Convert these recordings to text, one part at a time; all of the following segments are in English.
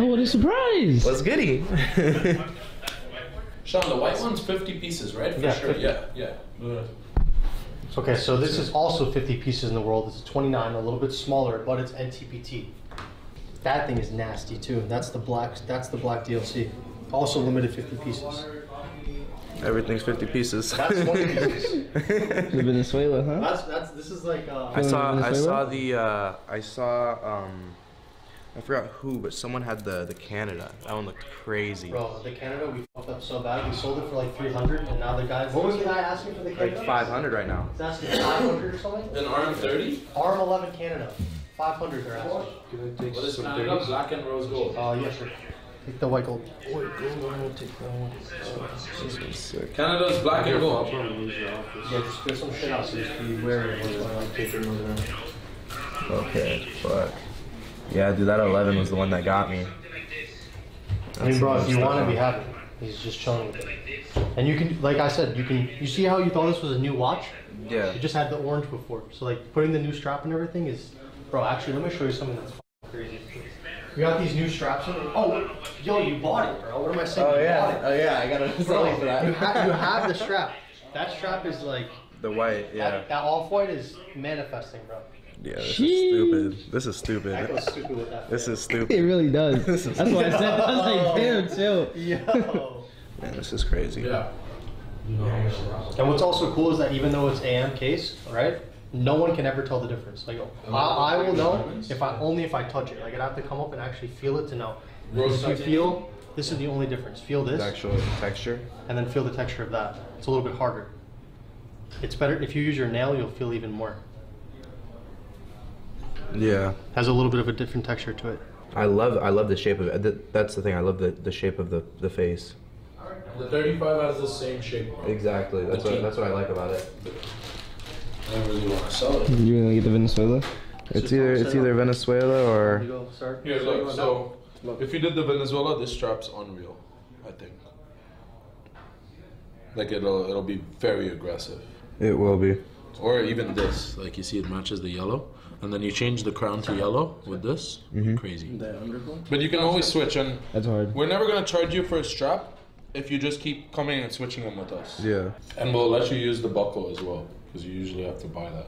Oh, what a surprise! What's goody? Sean, the white one's 50 pieces, right? For Yeah, sure. 50. Yeah, yeah. Okay, so this is also 50 pieces in the world. It's 29, a little bit smaller, but it's NTPT. That thing is nasty too. That's the black. That's the black DLC. Also limited 50 pieces. Everything's 50 pieces. That's 20 pieces. The Venezuela, huh? That's that's. This is like. Uh, I saw I saw the uh, I saw um I forgot who, but someone had the the Canada. That one looked crazy. Bro, the Canada we fucked up so bad. We sold it for like 300, and now the guy. What was the guy asking for the Canada? Like 500 right now. He's asking 500 or something. An RM30? RM11 Canada. 500 they're asking. What is Canada? Black and rose gold. Uh, yes sure. Take the white gold. oh Canada's black and gold. Yeah, just clear some shit out so just be wary of what's going on. Okay, fuck. Yeah, dude, that 11 was the one that got me. I mean, bro, if you want to be happy, he's just chilling with it. And you can, like I said, you can. You see how you thought this was a new watch? Yeah. It just had the orange before. So like putting the new strap and everything is, bro. Actually, let me show you something that's crazy. We got these new straps. In. Oh, yo, you bought it, bro. What am I saying? Oh, you bought it. Oh yeah, I got a Bro, you, ha- you have the strap. That strap is like The white, yeah. that, that off white is manifesting, bro. Yeah, this is stupid. This is stupid. stupid. This is stupid. It really does. This is- That's why I said. I was like, damn, chill. Yo. Man, this is crazy. Yeah. And what's also cool is that even though it's AM case, right? No one can ever tell the difference. Like I, I will know if I only if I touch it. Like I'd have to come up and actually feel it to know. If you feel, this is the only difference. Feel The this, actual texture. and then feel the texture of that. It's a little bit harder. It's better if you use your nail. You'll feel even more. Yeah. Has a little bit of a different texture to it. I love I love the shape of it. That's the thing. I love the, the shape of the, the face. The 35 has the same shape, bro. Exactly. That's what that's what I like about it. I don't really want to sell it. You gonna get the Venezuela? It's either it's either Venezuela or You go start. Here, look. So, if you did the Venezuela, this strap's unreal. I think. Like it'll it'll be very aggressive. it will be. Or even this, like you see, it matches the yellow, and then you change the crown to yellow with this. Mm-hmm. Crazy. But you can always switch, and That's hard. we're never gonna charge you for a strap if you just keep coming and switching them with us. Yeah. And we'll let you use the buckle as well, because you usually have to buy that.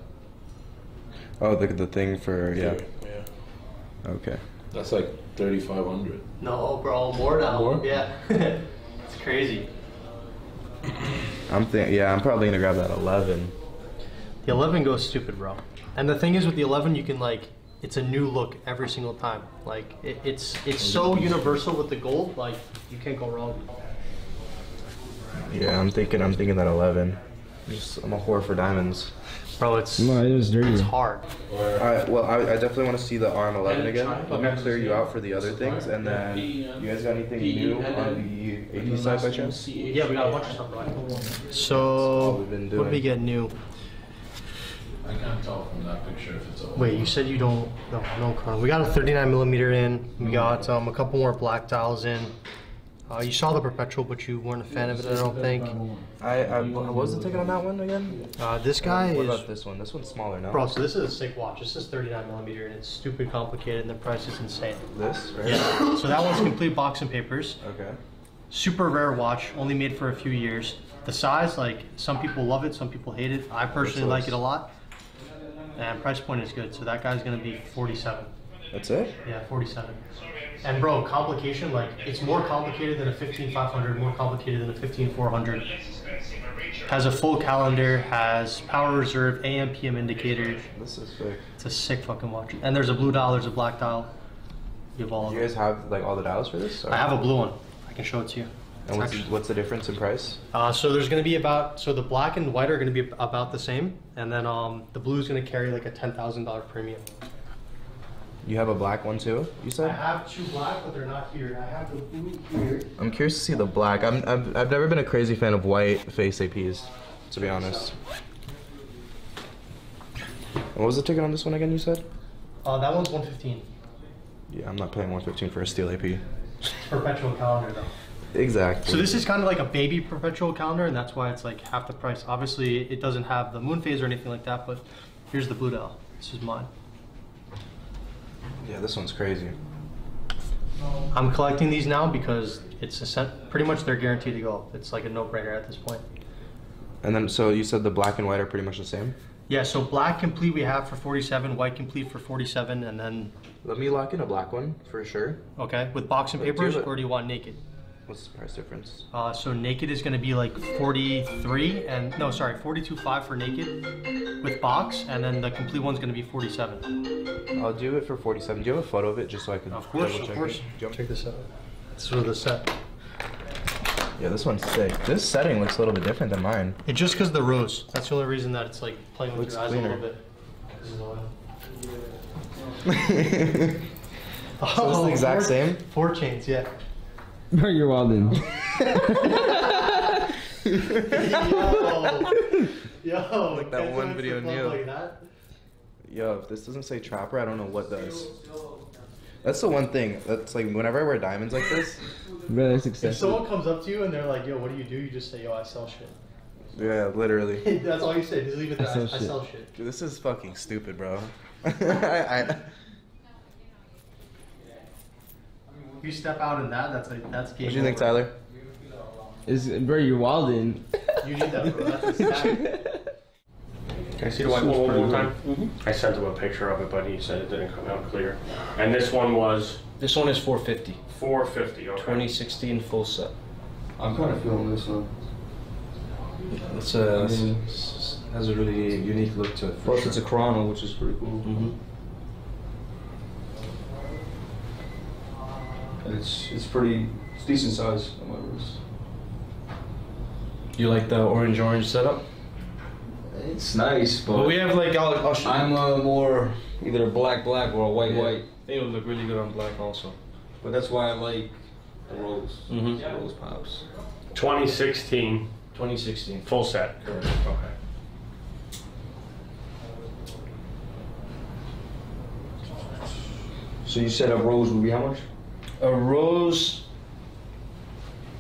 Oh, the the thing for yeah. Yeah. Okay. That's like thirty five hundred. No, bro, more now. More? Yeah, it's crazy. I'm think yeah. I'm probably gonna grab that 11. The 11 goes stupid, bro. And the thing is with the 11, you can like, it's a new look every single time. Like, it, it's it's so universal with the gold. Like, you can't go wrong. Yeah, I'm thinking I'm thinking that 11. Just, I'm a whore for diamonds. Bro, it's No, it was dirty. it's hard. Alright, well, I, I definitely want to see the RM11 again. Let me Okay. clear you out for the other things, and then you guys got anything new on the AD side by chance? Yeah, we got a bunch of stuff, bro. all So, what did we doing. get new? I can't tell from that picture if it's a Wait, you said you don't, no, no chrono. We got a 39 millimeter in. We got um, a couple more black dials in. Uh, you saw the perpetual, but you weren't a fan of it, I don't think. I, I what was the ticket on that one again? Uh, this guy What is about this one? This one's smaller now. Bro, so this is a sick watch. This is 39 millimeter and it's stupid complicated and the price is insane. This, right? Yeah. so that one's complete box and papers. Okay. Super rare watch, only made for a few years. The size, like some people love it, some people hate it. I personally like it a lot. And price point is good. So that guy's gonna be 47. That's it? Yeah, 47. And bro, complication, like it's more complicated than a 15500, more complicated than a 15400. Has a full calendar, has power reserve, AM PM indicator. This is sick. It's a sick fucking watch. And there's a blue dial, there's a black dial. You have all of You guys have like all the dials for this? or- I have a blue one. I can show it to you. And what's, the, what's the difference in price? Uh, so there's going to be about so the black and white are going to be about the same, and then um, the blue is going to carry like a ten thousand dollar premium. You have a black one too, you said I have two black, but they're not here. I have the blue here. I'm curious to see the black. I'm, I've, I've never been a crazy fan of white face APs, to be honest. And what was the ticket on this one again, you said? Uh, that one's one fifteen. Yeah, I'm not paying 115 for a steel AP. Perpetual calendar though. Exactly. So this is kind of like a baby perpetual calendar, and that's why it's like half the price. Obviously, it doesn't have the moon phase or anything like that, but here's the blue dial. This is mine. Yeah, this one's crazy. I'm collecting these now because it's a set, pretty much they're guaranteed to go. up. It's like a no-brainer at this point. And then, so you said the black and white are pretty much the same. Yeah, so black complete we have for 47, white complete for 47, and then Let me lock in a black one for sure. okay with box and But do you papers, or do you want naked? What's the price difference? Uh, so naked is going to be like 43, and no, sorry, 42.5 for naked with box, and then the complete one's going to be 47. I'll do it for 47. Do you have a photo of it just so I can Of course, double of course. it? Do you want- Check this out. This is the set. Yeah, this one's sick. This setting looks a little bit different than mine. It's just because the rose. That's the only reason that it's like playing with Looks your eyes a little bit. This is it's the exact four- same? Four chains, yeah. Bro, you're wildin'. Yo, Like that one video to club knew. Like that? Yo, if this doesn't say trapper, I don't know what does. That's the one thing. That's like whenever I wear diamonds like this. Bro, that's If someone comes up to you and they're like, "Yo, what do you do?" You just say, "Yo, I sell shit." Yeah, literally. That's all you say. Just leave it I there. I, sell I shit. sell shit. Dude, this is fucking stupid, bro. I, I, If you step out in that, that's like that's game. what do you think, over. Tyler? Is bro, you're wildin'. You need that, bro. That's a stack. Can I see the white one one more time? I sent him a picture of it, but he said it didn't come out clear. And this one was This one is 450. 450. Okay. 2016 full set. I'm kind of feeling this one. It's a. I mean, it's- has a really unique look to it. for plus, sure. it's a Chrono, which is pretty cool. Mhm. It's it's pretty it's decent size. on my wrist. You like the orange orange setup? It's nice, but But we have like I'll, I'll show I'm a more either a black black or a white Yeah. white. They would look really good on black also. but that's why I like the rose. Mhm. The rose pops. 2016 2016. full set. Correct. Okay. So you said a rose would be how much? A rose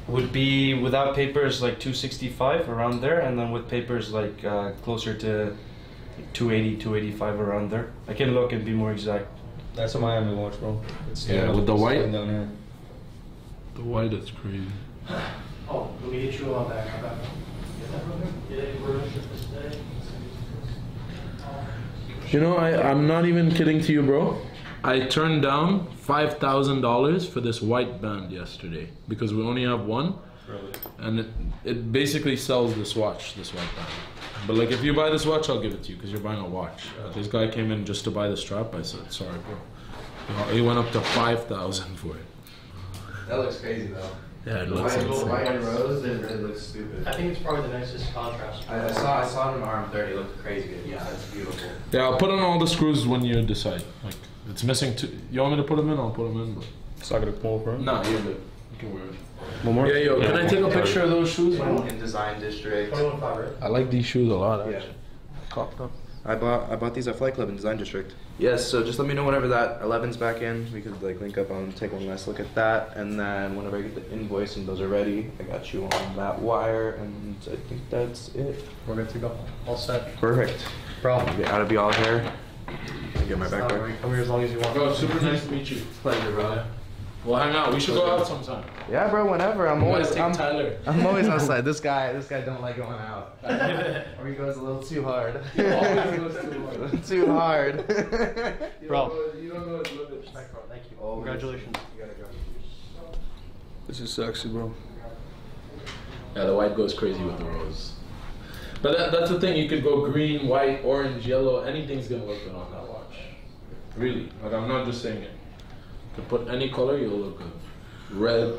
would be without papers like 265 around there, and then with papers like uh, closer to 280, 285 around there. I can look and be more exact. That's a Miami watch, bro. It's Yeah, with the white? down here. The white is crazy. Oh, let me get you all back. I'm back. You know, I, I'm not even kidding to you, bro. I turned down five thousand dollars for this white band yesterday because we only have one, and it, it basically sells this watch, this white band. But like, if you buy this watch, I'll give it to you because you're buying a watch. But this guy came in just to buy the strap. I said, sorry, bro. He went up to five thousand for it. That looks crazy though. Yeah, it looks insane. and rose, it really looks stupid. I think it's probably the nicest contrast. I, I saw I saw it in RM30. It looked crazy good. Yeah, it's beautiful. Yeah, I'll put on all the screws when you decide. Like, it's missing two. You want me to put them in? I'll put them in. But So I gotta come over. no, you're good. You can wear it. One more? Yeah, yo, can I take a picture of those shoes? In Design District. 21 five. I like these shoes a lot, Yeah. actually. Cocked up. I bought I bought these at Flight Club in Design District. Yes, so just let me know whenever that 11's back in. We could like link up on take one last look at that, and then whenever I get the invoice and those are ready, I got you on that wire, and I think that's it. We're good to go. All set. Perfect. Bro, Okay, out of be all here. Get my it's not backpack. worry. Come here as long as you want. Bro, super nice to meet you. Pleasure, bro. We'll hang out. We should go out sometime. Yeah, bro. Whenever I'm You always take I'm, Tyler. I'm always outside. This guy, this guy don't like going out. or he goes a little too hard. too hard. Bro. You don't know his limits. Thank you. Always. Congratulations. This is sexy, bro. Yeah, the white goes crazy with the rose. But that, that's the thing. You could go green, white, orange, yellow. Anything's gonna look good on that watch. Really. Like I'm not just saying it. You could put any color, you'll look good. Red.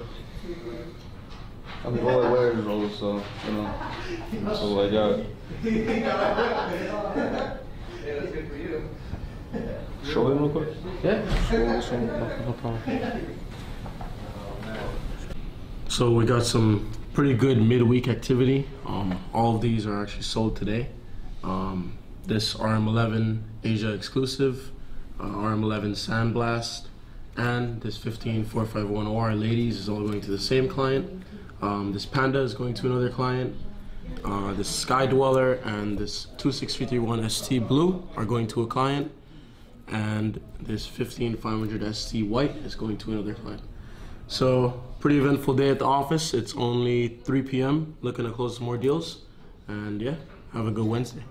I mean, all I wear is rose, so you know. That's all I got. Show him real quick. Yeah. Show this one. No, no problem. So we got some pretty good midweek activity. Um, all of these are actually sold today. Um, this RM11 Asia exclusive, uh, RM11 Sandblast, and this 15451OR ladies is all going to the same client. Um, this Panda is going to another client. Uh, this Sky Dweller and this 26331 ST Blue are going to a client. and this 15500 ST white is going to another client. So pretty eventful day at the office. It's only 3 p.m. Looking to close some more deals, and yeah, have a good Wednesday.